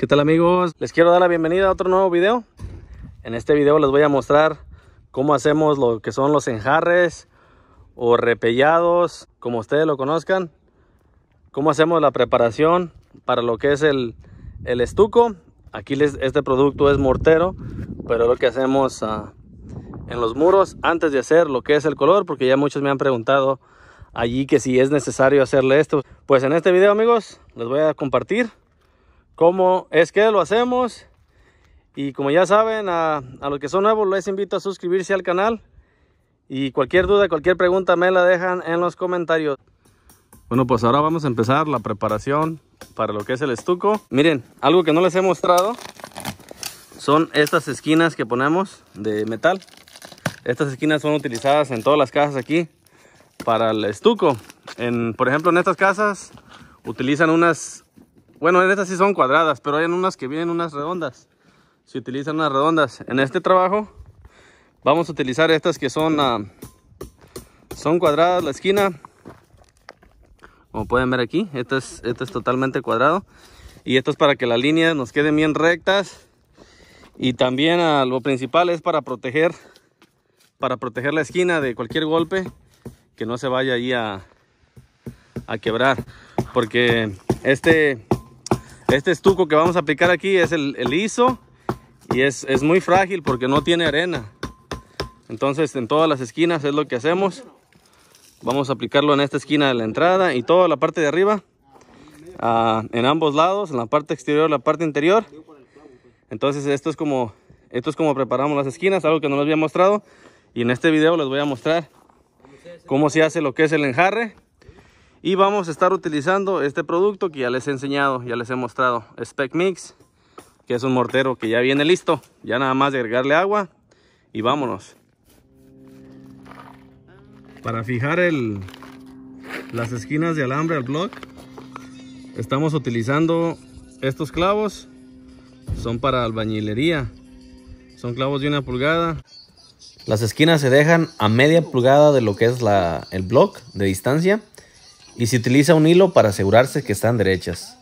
¿Qué tal amigos? Les quiero dar la bienvenida a otro nuevo video. En este video les voy a mostrar cómo hacemos lo que son los enjarres o repellados, como ustedes lo conozcan. Cómo hacemos la preparación para lo que es el, el estuco. Aquí este producto es mortero, pero lo que hacemos uh, en los muros antes de hacer lo que es el color, porque ya muchos me han preguntado allí que si es necesario hacerle esto. Pues en este video amigos les voy a compartir cómo es que lo hacemos. Y como ya saben, a, a los que son nuevos les invito a suscribirse al canal. Y cualquier duda, cualquier pregunta me la dejan en los comentarios. Bueno, pues ahora vamos a empezar la preparación para lo que es el estuco. Miren, algo que no les he mostrado son estas esquinas que ponemos de metal. Estas esquinas son utilizadas en todas las casas aquí para el estuco. En, por ejemplo, en estas casas utilizan unas, bueno, en estas sí son cuadradas, pero hay unas que vienen unas redondas. Se utilizan unas redondas. En este trabajo vamos a utilizar estas que son, uh, son cuadradas la esquina como pueden ver aquí, este es, este es totalmente cuadrado. Y esto es para que las líneas nos queden bien rectas. Y también uh, lo principal es para proteger, para proteger la esquina de cualquier golpe que no se vaya ahí a, a quebrar. Porque este, este estuco que vamos a aplicar aquí es el, el liso y es, es muy frágil porque no tiene arena. Entonces en todas las esquinas es lo que hacemos. Vamos a aplicarlo en esta esquina de la entrada y toda la parte de arriba. Uh, en ambos lados, en la parte exterior la parte interior. Entonces esto es como esto es como preparamos las esquinas, algo que no les había mostrado. Y en este video les voy a mostrar cómo se hace lo que es el enjarre. Y vamos a estar utilizando este producto que ya les he enseñado, ya les he mostrado. Spec Mix, que es un mortero que ya viene listo. Ya nada más de agregarle agua y vámonos. Para fijar el, las esquinas de alambre al block, estamos utilizando estos clavos. Son para albañilería. Son clavos de una pulgada. Las esquinas se dejan a media pulgada de lo que es la, el block de distancia. Y se utiliza un hilo para asegurarse que están derechas.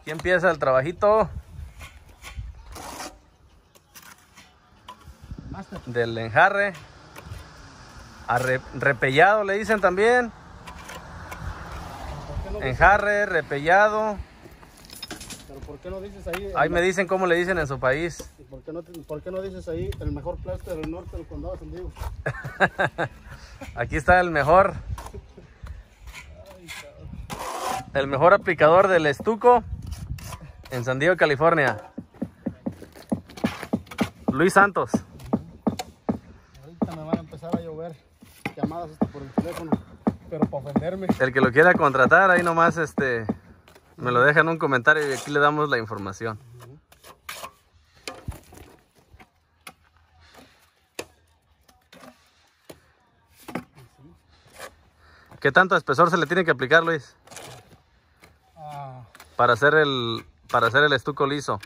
Aquí empieza el trabajito del enjarre. Repellado le dicen también. Enjarre, repellado. Pero ¿por qué no dices ahí? Ahí me dicen cómo le dicen en su país. ¿Por qué no, por qué no dices ahí el mejor plástico del norte del condado de San Diego? Aquí está el mejor. El mejor aplicador del estuco en San Diego, California. Luis Santos. Ahorita me van a empezar a llover llamadas hasta por el teléfono, pero para ofenderme. El que lo quiera contratar, ahí nomás este, me lo deja en un comentario y aquí le damos la información. ¿Qué tanto espesor se le tiene que aplicar, Luis? Ah, Para hacer el, para hacer el estuco liso.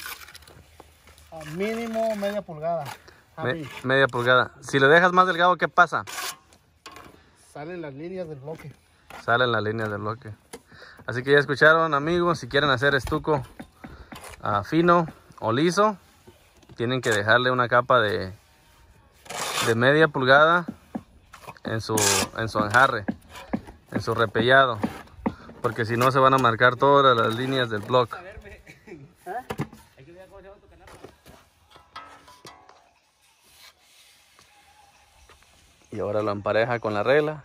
a mínimo media pulgada. Me- media pulgada. Si le dejas más delgado, ¿qué pasa? salen las líneas del bloque. Salen las líneas del bloque. Así que ya escucharon, amigos, si quieren hacer estuco ah, fino o liso, tienen que dejarle una capa de, de media pulgada en su, en su enjarre, en su repellado, porque si no se van a marcar todas las líneas del bloque. Y ahora lo empareja con la regla.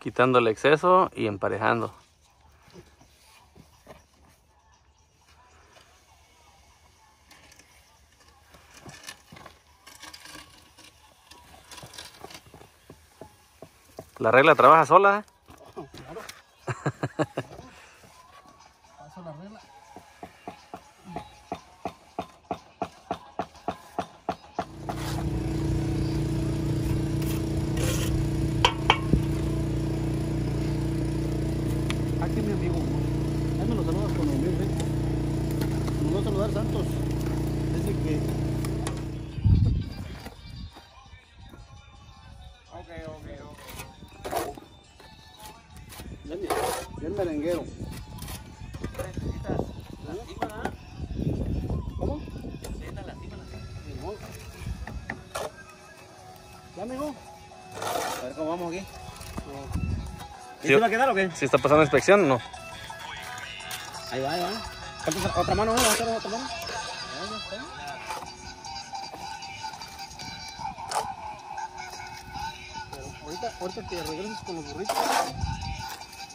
Quitando el exceso y emparejando. La regla trabaja sola, ¿eh? Paso la regla. Aquí mi amigo. Ahí me lo saludas con mío, Nos va a saludar Santos. Dice que. Merenguero. ¿Cómo? ¿Ya, amigo? A ver cómo vamos aquí. Sí. ¿Sí va a quedar o qué? ¿Si está pasando inspección o no? Ahí va, ahí va. ¿Cuántas- ¿Otra mano? ¿no? ¿Otra, otra mano? Ahorita, ahorita que regreses con los burritos,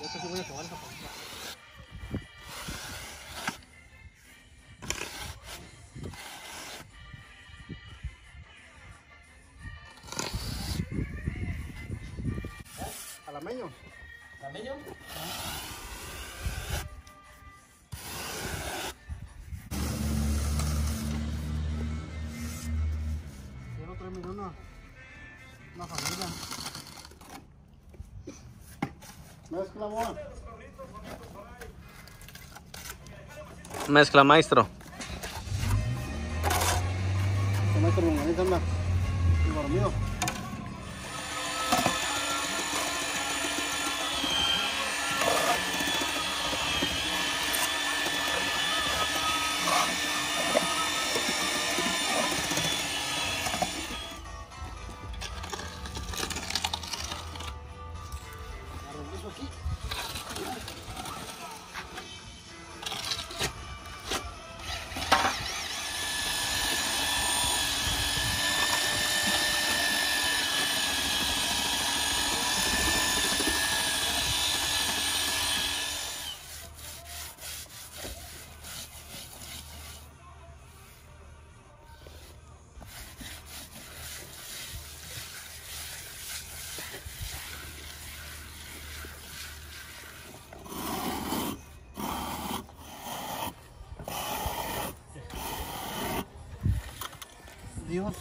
yo casi voy a acabar esa partida. ¿Alameño? ¿Lameño? Quiero traerme una, una familia. Mezcla, amor. Mezcla maestro. Longaniza, anda. Y dormido. Dios.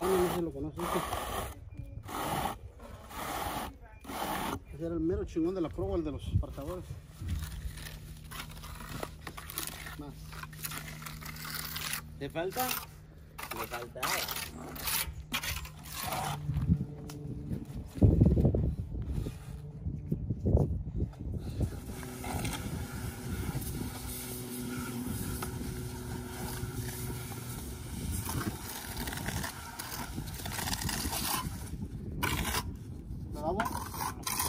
Ah, no, se lo conoce. este. Ese era el mero chingón de la prueba, el de los apartadores. Más. ¿Te falta? Me faltaba. ¿Le damos?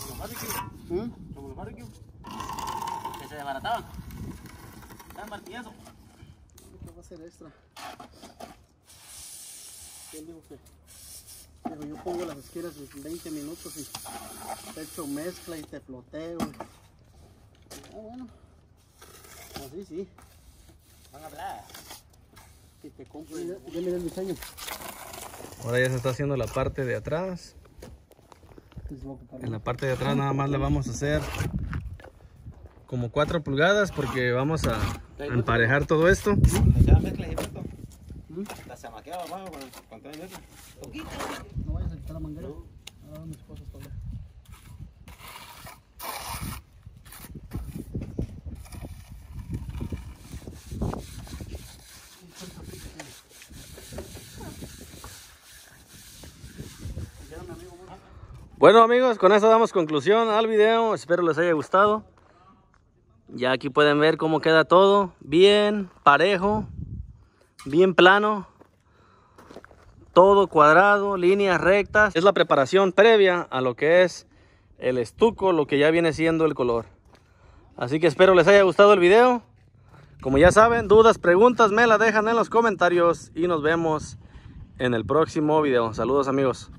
Los barbecue. ¿Mm? Como los barbecue. Que se desbarataban. Estaban martillazo. ¿Qué va a ser extra? Él dijo que dijo, yo pongo las esquinas en 20 minutos y te echo mezcla y te floteo. Ah, bueno. Así sí. Van a hablar. Y te compro. Ya, ya miré el diseño. Ahora ya se está haciendo la parte de atrás. En la parte de atrás nada más le vamos a hacer como 4 pulgadas porque vamos a emparejar todo esto. Bueno amigos, con eso damos conclusión al video. Espero les haya gustado. Ya aquí pueden ver cómo queda todo. Bien parejo. Bien plano. Todo cuadrado, líneas rectas. Es la preparación previa a lo que es el estuco, lo que ya viene siendo el color. Así que espero les haya gustado el video. Como ya saben, dudas, preguntas me las dejan en los comentarios y nos vemos en el próximo video. Saludos amigos.